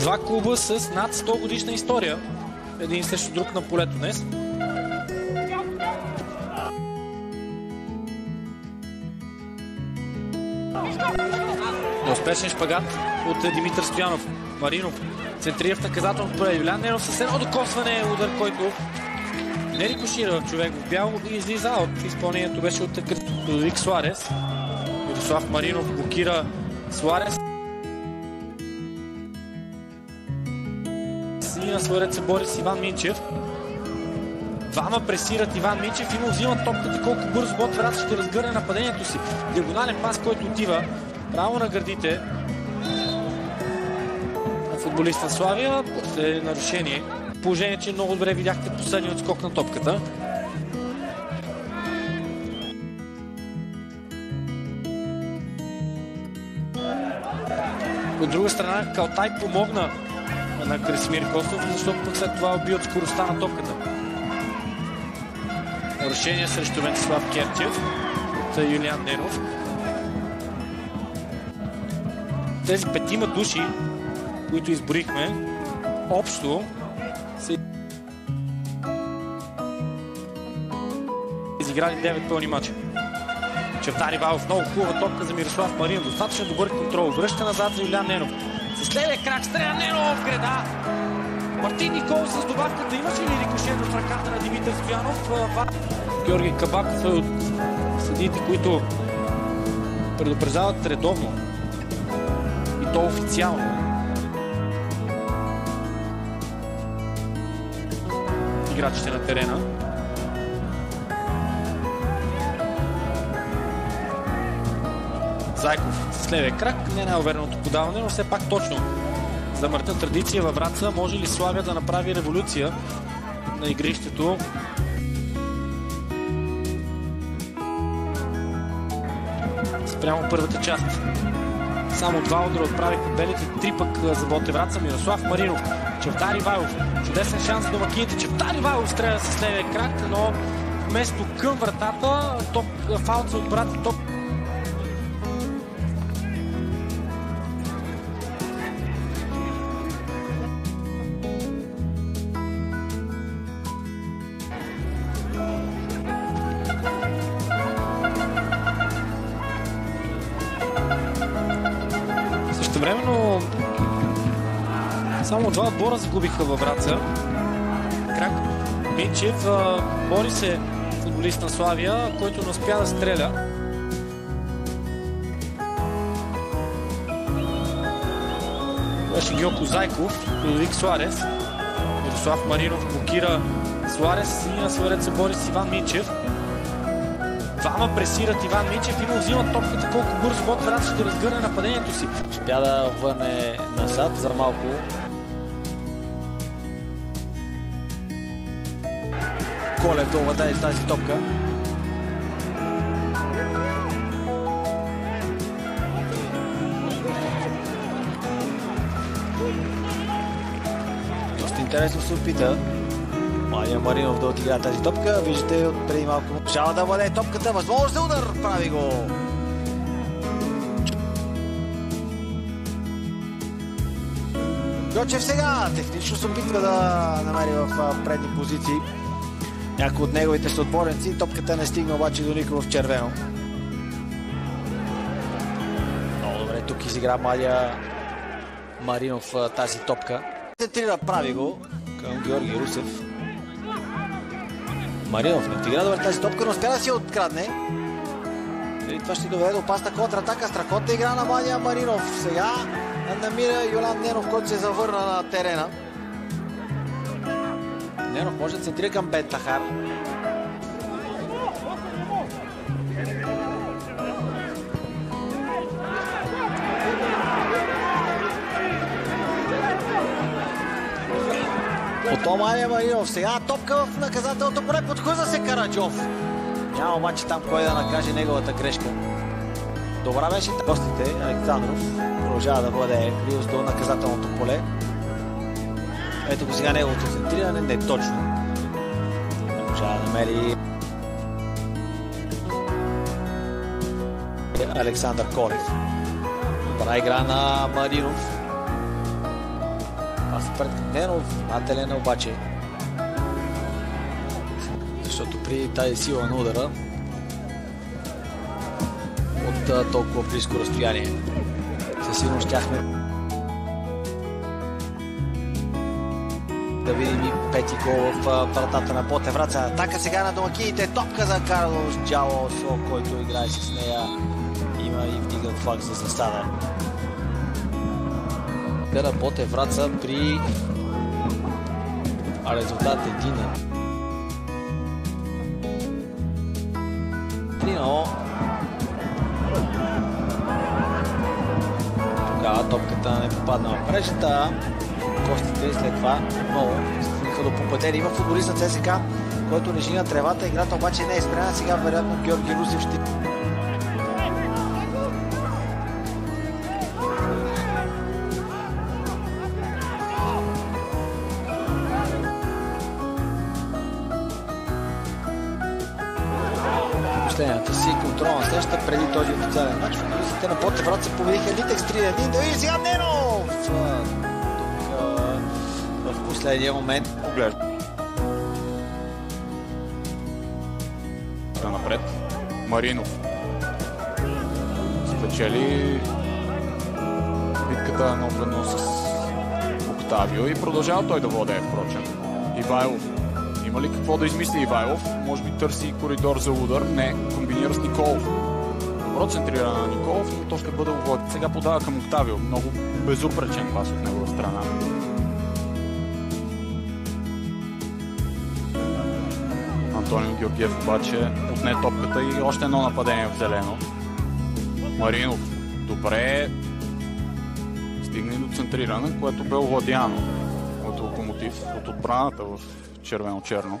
Два клуба с над 100 годишна история. Един срещу друг на полето днес. Успешен шпагат от Димитър Стоянов. Маринов центрира в наказателното поле. Юлян Ненов с едно докосване удар, който не рикошира човек в бяло и излиза от изпълнението беше от Людвиг Суарес. Мирослав Маринов блокира Суарес. И на своя ред се бори с Иван Минчев. Двама пресират Иван Минчев и му взимат топката колко бързо Ботврат ще разгърне нападението си. Диагонален пас, който отива право на гърдите на футболиста Славия. После нарушение. Положение, че много добре видяхте последния отскок на топката. От друга страна, Калтай помогна на Красимир Костов, защото пък след това уби от скоростта на топката. Решение срещу Венцислав Керчев от Юлиан Ненов. Тези петима души, които изборихме, общо са изиграли 9 пълни мача. Чевтари Валов, много хубава топка за Мирослав Марин. Достатъчно добър контрол. Връща назад за Юлиан Ненов. С крак стреля Ненов в града. Мартин Никол с добавката. Имаше ли рикошет в ръката на Димитър Стоянов? Георги Кабаков е от съдиите, които предупреждават редовно и то официално. Играчите на терена. Зайков с левия крак, не най-увереното подаване, но все пак точно. За мъртна традиция във Враца може ли Славия да направи революция на игрището спрямо първата част. Само два удара отправиха белите, три пък за Ботевраца. Мирослав Маринов, Чевтар Ивайлов. Чудесен шанс за домакините. Чевтар Ивайлов стреля с левия крак, но вместо към вратата, топ, фаут за отбрата, топ само два отбора загубиха във Враца. Крак Минчев бори се футболист на Славия, който не успя да стреля. Беше Геоко Зайков, Людвиг Суарес. Мирослав Маринов блокира Суарес и на своя се бори с Иван Минчев. Двама пресират Иван Минчев и му взимат топката колко бързо Ботврат ще разгърне нападението си. Успя да върне назад за малко. Колев долу даде тази топка. Доста интересно се опита. Младия Маринов да отигра тази топка. Виждате от преди малко. Жава да владее топката. Възможност за удар. Прави го. Гочев сега технично се опитва да намери в предни позиции някои от неговите съотборници. Топката не стигна обаче до никого в червено. Много добре тук изигра младия Маринов тази топка. Центрира прави го към Георги Русев. Маринов не отигра добре тази топка, но успя да си я открадне. Дали това ще доведе до опасна контратака. Страхотна игра на младия Маринов. Сега намира Йолан Ненов, който се завърна на терена. Ненов може да центрира към Бентахар. Ото Мария Маринов. Сега топка в наказателното поле. Подхлъза се Караджов. Няма обаче там кой да накаже неговата грешка. Добра беше гостите. Александров продължава да бъде близо до наказателното поле. Ето го сега неговото центриране. Не точно. Не можа да намери Александър Колев. Добра игра на Маринов. Аз пред Ненов, внимателен е обаче. Защото при тази сила на удара от толкова близко разстояние със сигурност щяхме да видим и пети гол в а, вратата на Ботевраца. Атака сега на домакините. Топка за Карлос Джалос, който играе с нея. Има и вдигат флаг за засада. Пера Ботевраца при резултат едина. 3 Тогава топката не попадна в мрежата. Костите след това много стигнаха до попадение. Има футболист на ЦСК, който лежи на тревата. Играта обаче не е спряна. Сега вероятно Георги Русев ще последната си контролна среща преди този официален матч. Футболистите на Ботеврат се победиха Литекс 3-1. И сега Ненов! Последния момент. Поглежда. Напред. Маринов. Спечели битката едновременно с Октавио и продължава той да владее, впрочем. Ивайлов има ли какво да измисли Ивайлов? Може би търси коридор за удар. Не, комбинира с Николов. Добро центриране на Николов, но то ще бъде увод. Сега подава към Октавио. Много безупречен пас от негова страна. Антонио Георгиев обаче отне топката и още едно нападение в зелено. Маринов. Добре. Стигна и до центриране, което бе овладяно от локомотив, от отбраната в червено-черно.